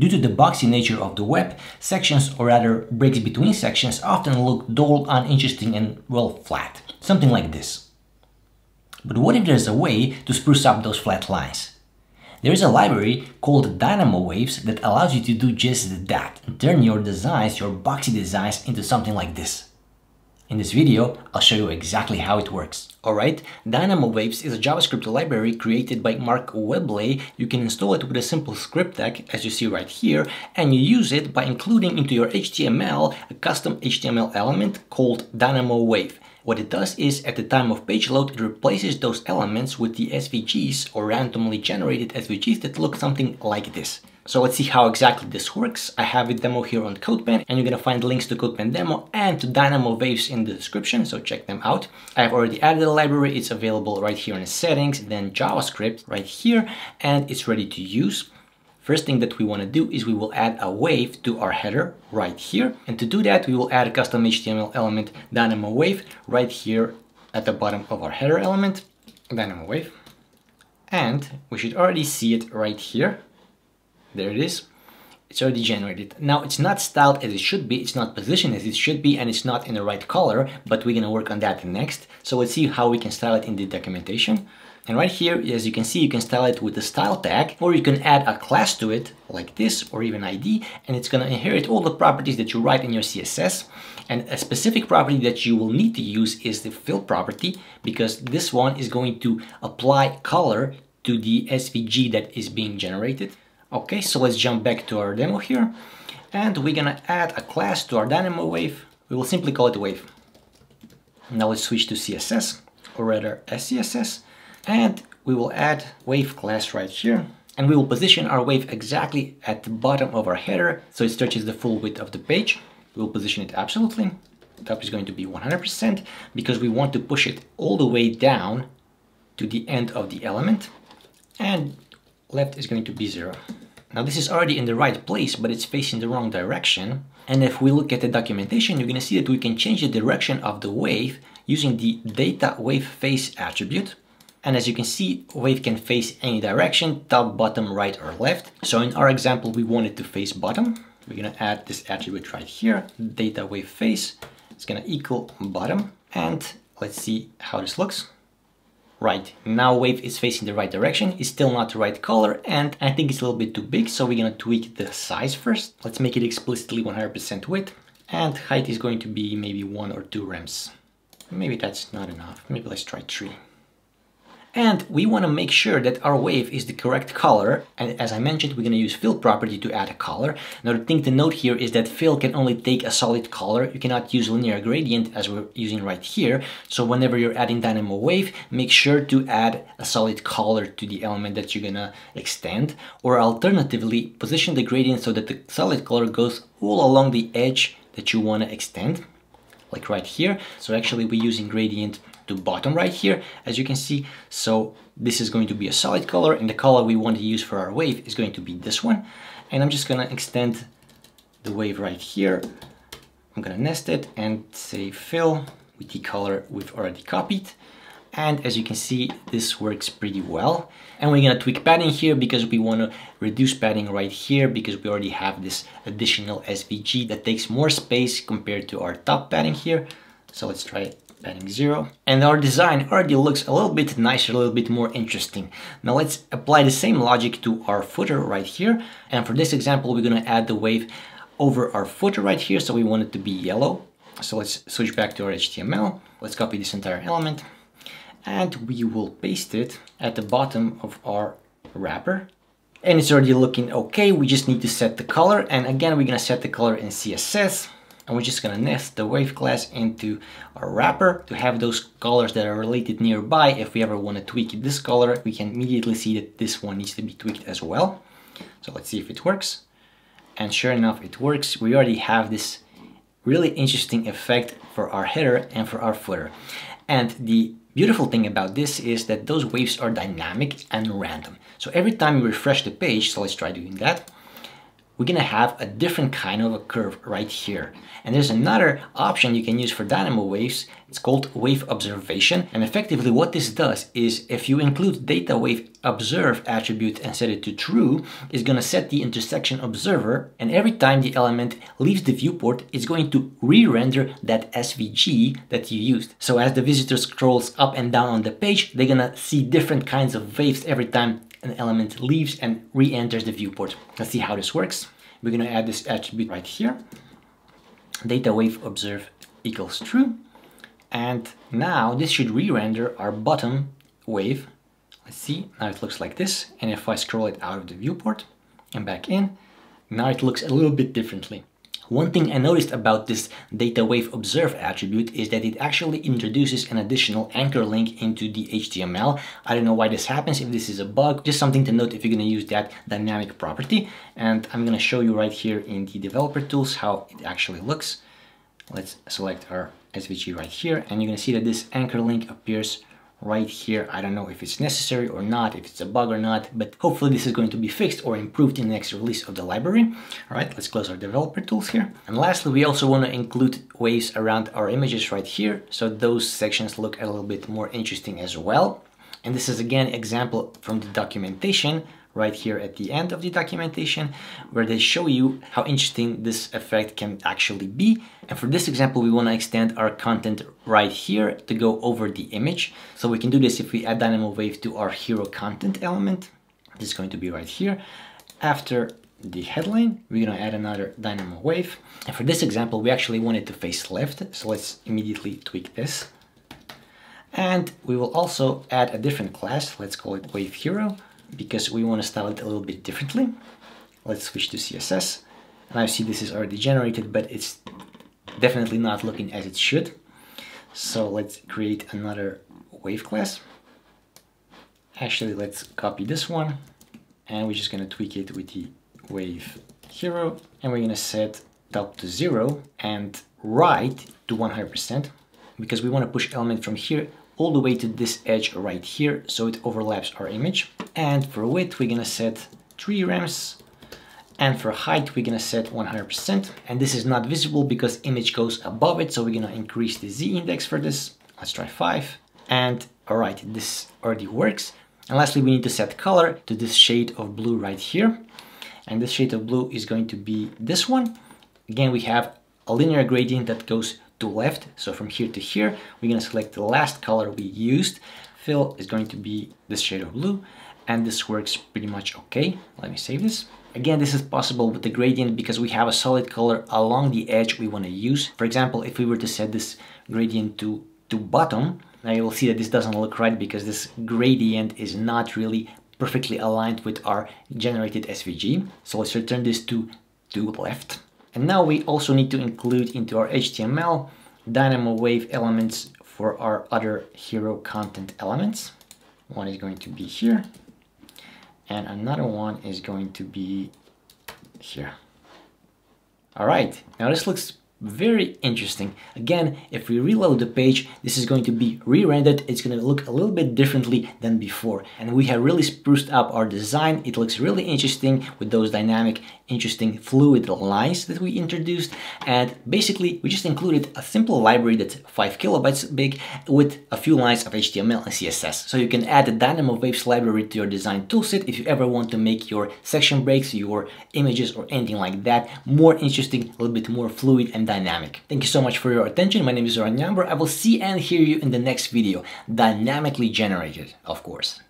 Due to the boxy nature of the web, sections or rather breaks between sections often look dull, uninteresting and well flat. Something like this. But what if there's a way to spruce up those flat lines? There is a library called Dynamowaves that allows you to do just that turn your designs, your boxy designs into something like this. In this video, I'll show you exactly how it works. Alright, Dynamowaves is a JavaScript library created by Mark Zebley. You can install it with a simple script tag, as you see right here, and you use it by including into your HTML a custom HTML element called Dynamo Wave. What it does is, at the time of page load, it replaces those elements with the SVGs or randomly generated SVGs that look something like this. So let's see how exactly this works. I have a demo here on CodePen and you're gonna find links to CodePen demo and to Dynamowaves in the description, so check them out. I've already added a library, it's available right here in settings, then JavaScript right here, and it's ready to use. First thing that we want to do is we will add a wave to our header right here. And to do that, we will add a custom HTML element Dynamo Wave right here at the bottom of our header element, Dynamo Wave. And we should already see it right here. There it is. It's already generated. Now it's not styled as it should be, it's not positioned as it should be, and it's not in the right color, but we're gonna work on that next. So let's see how we can style it in the documentation. And right here, as you can see, you can style it with the style tag, or you can add a class to it like this, or even ID, and it's gonna inherit all the properties that you write in your CSS. And a specific property that you will need to use is the fill property, because this one is going to apply color to the SVG that is being generated. Okay, so let's jump back to our demo here. And we're gonna add a class to our Dynamo Wave. We will simply call it Wave. Now let's switch to CSS, or rather SCSS and we will add wave class right here and we will position our wave exactly at the bottom of our header so it stretches the full width of the page. We will position it absolutely. Top is going to be 100% because we want to push it all the way down to the end of the element and left is going to be zero. Now this is already in the right place, but it's facing the wrong direction. And if we look at the documentation, you're gonna see that we can change the direction of the wave using the data wave face attribute. And as you can see, wave can face any direction, top, bottom, right, or left. So in our example, we want it to face bottom. We're gonna add this attribute right here, data wave face. It's gonna equal bottom. And let's see how this looks. Right, now wave is facing the right direction, it's still not the right color, and I think it's a little bit too big, so we're gonna tweak the size first. Let's make it explicitly 100% width, and height is going to be maybe one or two rems. Maybe that's not enough, maybe let's try three. And we want to make sure that our wave is the correct color. And as I mentioned, we're going to use fill property to add a color. Now the thing to note here is that fill can only take a solid color. You cannot use linear gradient as we're using right here. So whenever you're adding dynamo wave, make sure to add a solid color to the element that you're gonna extend. Or alternatively, position the gradient so that the solid color goes all along the edge that you want to extend like right here. So actually we're using gradient to bottom right here, as you can see. So this is going to be a solid color and the color we want to use for our wave is going to be this one. And I'm just gonna extend the wave right here. I'm gonna nest it and say fill with the color we've already copied. And as you can see, this works pretty well. And we're gonna tweak padding here because we wanna reduce padding right here because we already have this additional SVG that takes more space compared to our top padding here. So let's try padding zero. And our design already looks a little bit nicer, a little bit more interesting. Now let's apply the same logic to our footer right here. And for this example, we're gonna add the wave over our footer right here. So we want it to be yellow. So let's switch back to our HTML. Let's copy this entire element and we will paste it at the bottom of our wrapper. And it's already looking okay. We just need to set the color. And again, we're gonna set the color in CSS. And we're just gonna nest the wave class into our wrapper to have those colors that are related nearby. If we ever wanna tweak this color, we can immediately see that this one needs to be tweaked as well. So let's see if it works. And sure enough, it works. We already have this really interesting effect for our header and for our footer. And the Beautiful thing about this is that those waves are dynamic and random. So every time you refresh the page, so let's try doing that, we're gonna have a different kind of a curve right here. And there's another option you can use for Dynamowaves. It's called wave observation. And effectively what this does is if you include data wave observe attribute and set it to true, it's gonna set the intersection observer. And every time the element leaves the viewport, it's going to re-render that SVG that you used. So as the visitor scrolls up and down on the page, they're gonna see different kinds of waves every time an element leaves and re-enters the viewport. Let's see how this works. We're going to add this attribute right here. Data wave observe equals true. And now this should re-render our bottom wave. Let's see, now it looks like this. And if I scroll it out of the viewport and back in, now it looks a little bit differently. One thing I noticed about this data wave observe attribute is that it actually introduces an additional anchor link into the HTML. I don't know why this happens, if this is a bug, just something to note if you're going to use that dynamic property. And I'm going to show you right here in the developer tools how it actually looks. Let's select our SVG right here and you're to see that this anchor link appears right here. I don't know if it's necessary or not, if it's a bug or not, but hopefully this is going to be fixed or improved in the next release of the library. All right, let's close our developer tools here. And lastly, we also want to include waves around our images right here. So those sections look a little bit more interesting as well. And this is again example from the documentation right here at the end of the documentation where they show you how interesting this effect can actually be. And for this example, we want to extend our content right here to go over the image. So we can do this if we add Dynamo Wave to our hero content element. This is going to be right here. After the headline, we're going to add another Dynamo Wave. And for this example, we actually want it to face left. So let's immediately tweak this. And we will also add a different class. Let's call it Wave Hero because we want to style it a little bit differently. Let's switch to CSS. And I see this is already generated, but it's definitely not looking as it should. So let's create another wave class. Actually, let's copy this one and we're just going to tweak it with the wave hero and we're going to set top to zero and right to 100% because we want to push element from here all the way to this edge right here so it overlaps our image. And for width, we're gonna set 3 rems and for height, we're gonna set 100%. And this is not visible because image goes above it. So we're gonna increase the Z index for this. Let's try five. And all right, this already works. And lastly, we need to set color to this shade of blue right here. And this shade of blue is going to be this one. Again, we have a linear gradient that goes to left. So from here to here, we're gonna select the last color we used. Fill is going to be this shade of blue and this works pretty much okay. Let me save this. Again, this is possible with the gradient because we have a solid color along the edge we want to use. For example, if we were to set this gradient to, to bottom, now you will see that this doesn't look right because this gradient is not really perfectly aligned with our generated SVG. So let's return this to, to left. And now we also need to include into our HTML Dynamo Wave elements for our other hero content elements. One is going to be here and another one is going to be here. All right, now this looks very interesting. Again, if we reload the page, this is going to be re-rendered. It's going to look a little bit differently than before. And we have really spruced up our design. It looks really interesting with those dynamic, interesting fluid lines that we introduced. And basically, we just included a simple library that's 5 kilobytes big with a few lines of HTML and CSS. So you can add the Dynamowaves library to your design toolset if you ever want to make your section breaks, your images or anything like that more interesting, a little bit more fluid and dynamic. Thank you so much for your attention. My name is Zoran Jambor. I will see and hear you in the next video, dynamically generated, of course.